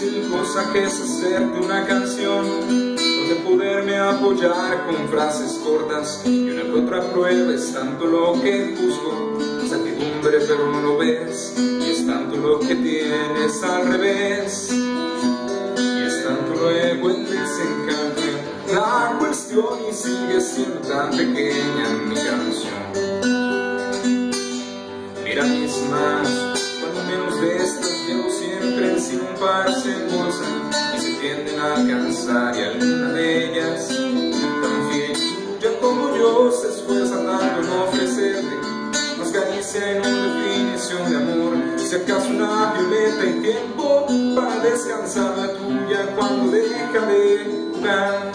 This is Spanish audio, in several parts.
mil cosas que es hacerte una canción donde poderme apoyar con frases cortas y una que otra prueba es tanto lo que busco. Certidumbre pero no lo ves y es tanto lo que tienes al revés. Y es tanto luego el desencanto la cuestión y sigue siendo tan pequeña mi canción. Mira mis manos y alguna de ellas. Tan fiel ya como yo se esfuerza tanto en ofrecerte más caricia en una definición de amor. Si acaso una violeta y tiempo para descansar la tuya cuando deja de jugar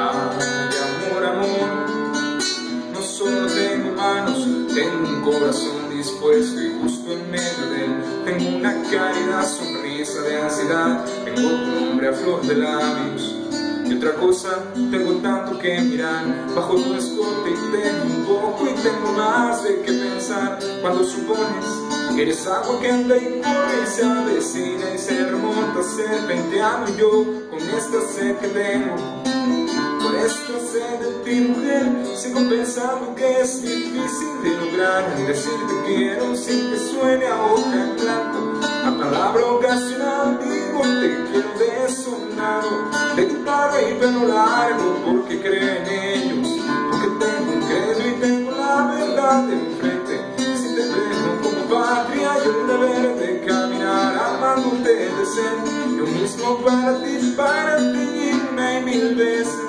Ay, amor, amor no solo tengo manos, tengo un corazón dispuesto y justo en medio de ansiedad, tengo tu nombre a flor de labios. Y otra cosa, tengo tanto que mirar bajo tu escote y tengo un poco y tengo más de qué pensar. Cuando supones que eres agua que anda y corre y se avecina y se remonta a ser 20 años. Yo con esta sed que tengo por esto sé de ti mujer. Sigo pensando que es difícil de lograr Decirte quiero sin que suene a hoja en pelo desonado, de guitarra y pelo largo, porque creen ellos, porque tengo un credo y tengo la verdad enfrente. Si te veo como patria, yo el deber de caminar amándote de ser, yo mismo para ti, para ti, y mil veces.